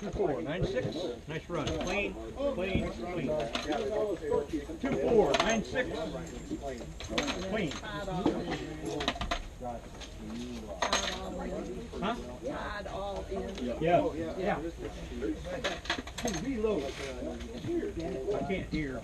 Two four, nine six, nice run, clean, clean, clean. Two four, nine six, clean. Huh? Tied all in. Yeah, yeah. Reload. I can't hear.